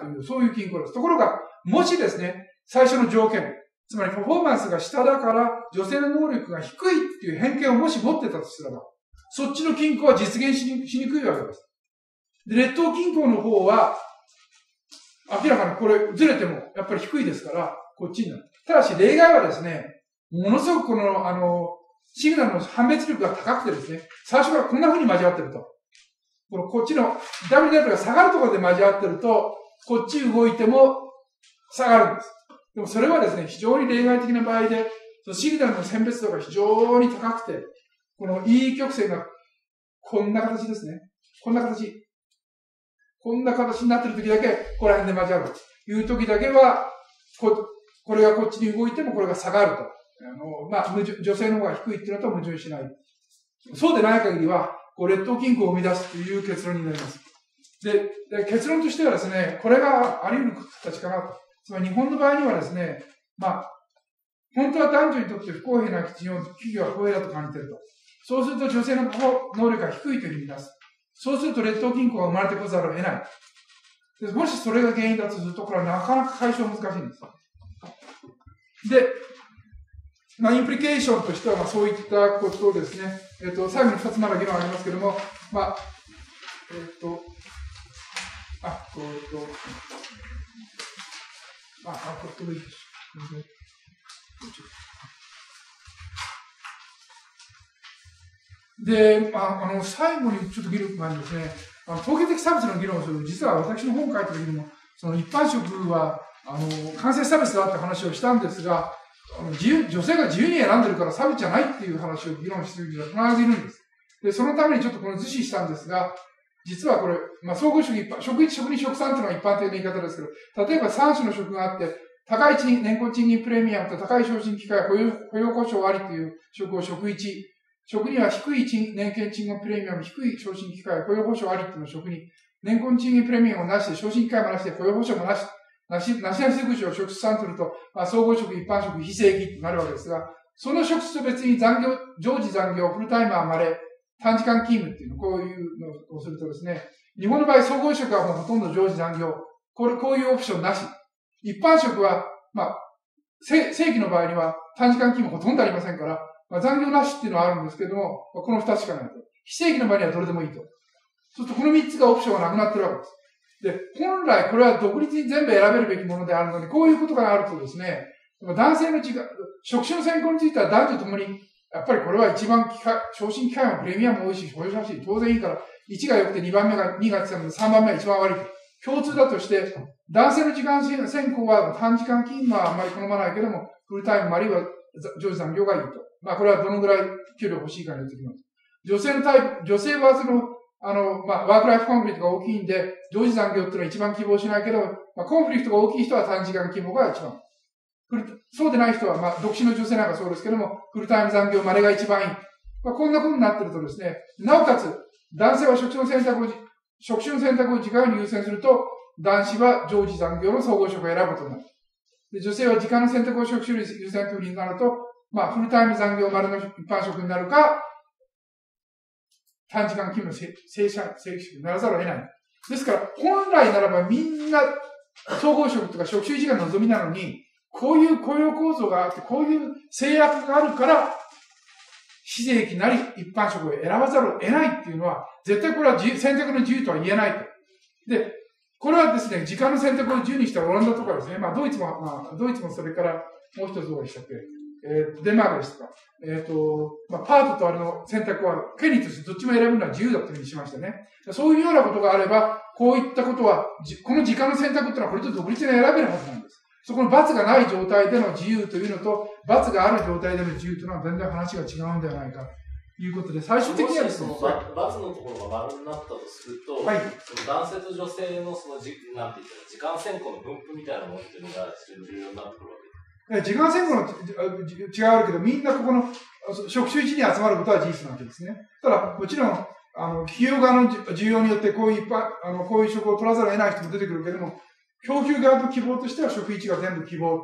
という、そういう均衡です。ところが、もしですね、最初の条件、つまりパフォーマンスが下だから女性の能力が低いっていう偏見をもし持ってたとしたらば、そっちの均衡は実現しにしにくいわけです。で、劣等均衡の方は、明らかにこれずれてもやっぱり低いですから、こっちになる。ただし例外はですね、ものすごくこの、あの、シグナルの判別力が高くてですね、最初からこんな風に交わってると。このこっちの W が下がるところで交わってると、こっち動いても下がるんです。でもそれはですね、非常に例外的な場合で、そのシグナルの選別度が非常に高くて、この E 曲線がこんな形ですね。こんな形。こんな形になってる時だけ、ここら辺で交わるという時だけは、こ、これがこっちに動いてもこれが下がると。あの、まあ、女性の方が低いっていうのと矛盾しない。そうでない限りは、こう、劣等均衡を生み出すという結論になります。で、で結論としてはですね、これがあり得る形かなと。つまり日本の場合にはですね、まあ、本当は男女にとって不公平な基準を企業は公平だと感じていると。そうすると女性の能力が低いというふうに出す。そうすると劣等均衡が生まれてこざるを得ない。でもしそれが原因だとすると、これはなかなか解消難しいんです。で、まあ、インプリケーションとしては、まあ、そういったことですね。えっ、と、最後に二つまだ議論ありますけども、まあ、えっ、と、あ、こうと、あ、あ、これでいいです。で、まあ、あの、最後にちょっと議論があるんですね。あの、統計的差別の議論をする。実は私の本を書いた時にも、その一般職は、あの、感染差別だって話をしたんですが、あの自由、女性が自由に選んでるから差別じゃないっていう話を議論してる人が必ずいるんです。で、そのためにちょっとこの図示したんですが、実はこれ、まあ、総合職一般、職一、職二、職三っていうのが一般的な言い方ですけど、例えば3種の職があって、高い賃年功賃金プレミアムと高い昇進機会、雇用雇用保障ありという職を職一、職には低い賃年金賃金プレミアム、低い昇進機会、雇用保障ありっていうのを職に、年功賃金プレミアムをなしで、昇進機会もなしで、雇用保障もなし、なし、なしなし職種を職三とると、まあ、総合職、一般職、非正規となるわけですが、その職種と別に残業、常時残業、フルタイマーまで、短時間勤務っていうの、こういうのをするとですね、日本の場合、総合職はもうほとんど常時残業。これ、こういうオプションなし。一般職は、まあ、正規の場合には短時間勤務ほとんどありませんから、まあ、残業なしっていうのはあるんですけども、まあ、この二つしかないと。非正規の場合にはどれでもいいと。そうすると、この三つがオプションがなくなってるわけです。で、本来これは独立に全部選べるべきものであるので、こういうことがあるとですね、男性の時間、職種の選考については男女ともに、やっぱりこれは一番昇進機会もプレミアムも多いし、保有者し、当然いいから、1が良くて2番目が2が強くて3番目が一番悪い。共通だとして、男性の時間選考は短時間勤務はあんまり好まないけども、フルタイムあるいは上司残業がいいと。まあこれはどのぐらい給料欲しいかによってきます。女性のタイプ、女性はその、あの、まあ、ワークライフコンフリクトが大きいんで、常時残業っていうのは一番希望しないけど、まあ、コンフリクトが大きい人は短時間希望が一番。そうでない人は、まあ、独身の女性なんかそうですけども、フルタイム残業までが一番いい。まあ、こんなことになってるとですね、なおかつ、男性は職種の選択を、職種の選択を自由に優先すると、男子は常時残業の総合職を選ぶとなる。で女性は時間の選択を職種に優先というふうになると、まあ、フルタイム残業丸の一般職になるか、短時間勤務の正正正規職にならざるを得ない。ですから、本来ならばみんな総合職とか職種維持が望みなのに、こういう雇用構造があって、こういう制約があるから、非正規なり一般職を選ばざるを得ないっていうのは、絶対これは選択の自由とは言えないと。で、これはですね、時間の選択を自由にしたオランダとかですね、まあドイツも、まあドイツもそれからもう一つどうでしたっけ、えー、デンマークですとか、えっ、ー、と、まあパートとあれの選択は、権利としてどっちも選ぶのは自由だというふうにしましたね。そういうようなことがあれば、こういったことは、この時間の選択っていうのはこれと独立で選べるはずなんです。そこの罰がない状態での自由というのと、罰がある状態での自由というのは全然話が違うんではないか。ということで、最終的にはその罰のところが丸になったとすると、はい、その男性と女性のそのじ、なんて言ったら、時間選考の分布みたいなものっていうのが重要になってくるわけ。時間選考の違うけど、みんなここの職種一に集まることは事実なわけですね。ただ、もちろん、あの、企業側の需要によってこういう一般、あの、こういう職を取らざるを得ない人も出てくるけれども、供給側の希望としては職位置が全部希望。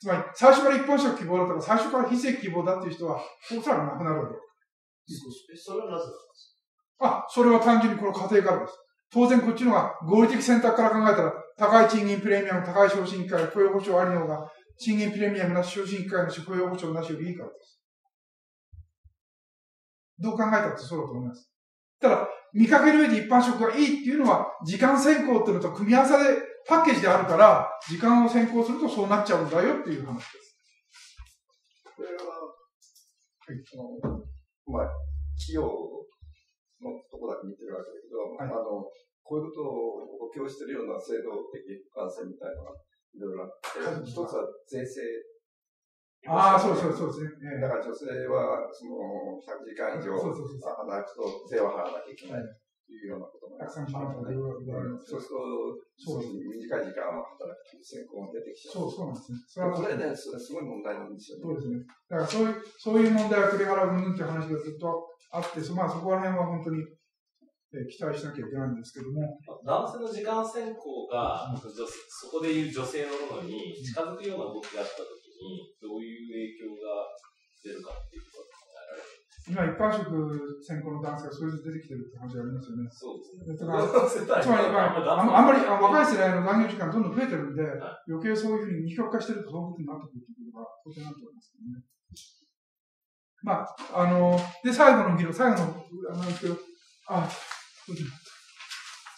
つまり、最初から一本職希望だとか、最初から非正規希望だっていう人は、おそらくなくなるわけそれはなぜですか？あ、それは単純にこの過程からです。当然こっちのが合理的選択から考えたら、高い賃金プレミアム、高い昇進機会、雇用保障ありの方が、賃金プレミアムなし、昇進機会なし、雇用保障なしよりいいからです。どう考えたってそうだと思います。ただ、見かける上で一般職がいいっていうのは、時間先行っていうのと組み合わせで、パッケージであるから、時間を先行するとそうなっちゃうんだよっていう話です。これは、はい、その、まあ、企業のとこだけ見てるわけだけど、はい、あの、こういうことを補強してるような制度的感染みたいないろいろあって、一つは税制ああ、そうそうそうですね。だから女性は、その、100時間以上働くと税を払わなきゃいけないというようなこともありますね。そうすると、そう短い時間を働くという選考が出てきちゃう。そう、そうなんですね。それね、それすごい問題なんですよね。そうですね。だからそういう、そういう問題は栗原うんっていう話がずっとあって、まあそこら辺は本当に、え期待しなきゃいけないんですけども。男性の時間選考が、うん、そこでいう女性のものに近づくような動きがあったとにどういう影響が出るかっていうこと今、一般職専攻の男性がそれぞれ出てきてるって話ありますよね。そうですね。だから、つまり、まあ、あんまりあ若い世代の残業時間どんどん増えてるんで、はい、余計そういうふうに二極化してるとそういうことになってくるっていうことが当然なると思いますけどね。まあ、あの、で、最後の議論、最後の、あの、あ、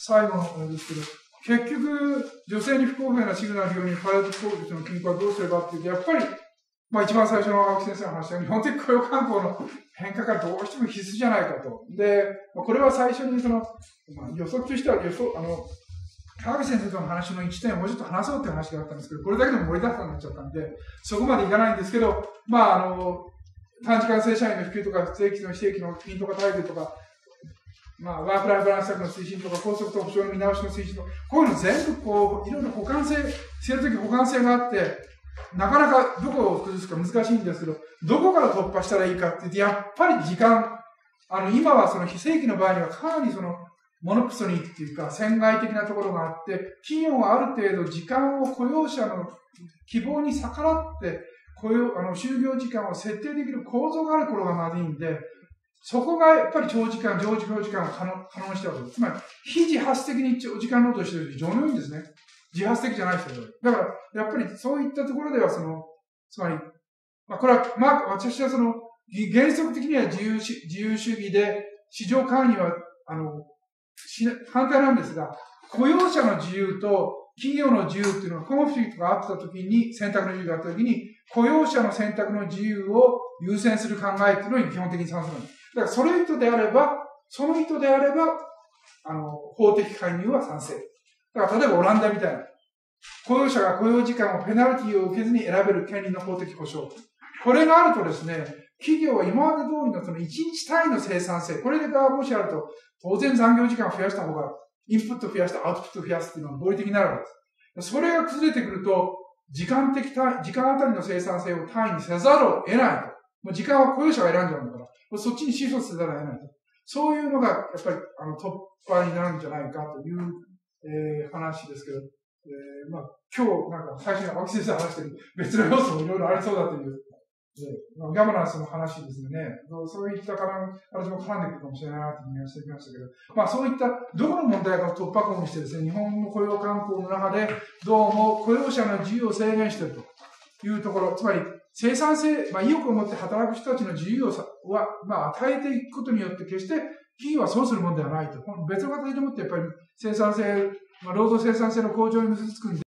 最後の、あれですけど、結局、女性に不公平なシグナルようにパレード攻撃の均衡はどうすればっていうと、やっぱり、まあ一番最初の青木先生の話は、日本的雇用慣行の変化がどうしても必須じゃないかと。で、これは最初にその、まあ、予測としては予想、あの、川口先生との話の1点をもうちょっと話そうって話があったんですけど、これだけでも盛りだくさんになっちゃったんで、そこまでいかないんですけど、まああの、短時間正社員の普及とか、正規の非正規の金とか待遇とか、まあ、ワークライフバランス策の推進とか、高速と保障の見直しの推進とか、こういうの全部こう、いろいろ補完性、せるとき補完性があって、なかなかどこを崩すか難しいんですけど、どこから突破したらいいかって言って、やっぱり時間、あの、今はその非正規の場合にはかなりその、モノプソニーっていうか、潜在的なところがあって、企業はある程度時間を雇用者の希望に逆らって、雇用、あの、就業時間を設定できる構造がある頃がまずいんで、そこがやっぱり長時間、長時間を可能可能にしてるわけです。つまり、非自発的に長時間労働してる非常に多いんですね。自発的じゃない人だから、やっぱりそういったところでは、その、つまり、まあ、これは、まあ、私はその、原則的には自由自由主義で、市場管理は、あの、反対なんですが、雇用者の自由と企業の自由っていうのがコンフリクトがあったときに、選択の自由があったときに、雇用者の選択の自由を優先する考えっていうのに基本的に賛成なんです。だからその人であれば、その人であれば、あの、法的介入は賛成。だから例えばオランダみたいな。雇用者が雇用時間をペナルティを受けずに選べる権利の法的保障。これがあるとですね、企業は今まで通りのその1日単位の生産性、これがもしあると、当然残業時間を増やした方が、インプット増やしたアウトプット増やすっていうのが合理的になるわけです。それが崩れてくると、時間的単、時間あたりの生産性を単位にせざるを得ないと。もう時間は雇用者が選んじゃうんだから。そっちにシフトせざるを得ないと。そういうのが、やっぱり、あの、突破になるんじゃないかという、えー、話ですけど、えー、まあ、今日、なんか、最初に青木先生話してる別の要素もいろいろありそうだという、ガバナンスの話ですね。そういったから形も絡んでくるかもしれないなというふうにしてきましたけど、まあそういった、どこの問題が突破口にしてですね、日本の雇用慣行の中で、どうも雇用者の自由を制限しているというところ、つまり、生産性、まあ、意欲を持って働く人たちの自由をさは、まあ、与えていくことによって決して企業はそうするものではないと。別の形でもってやっぱり生産性、まあ、労働生産性の向上に結びつくんで、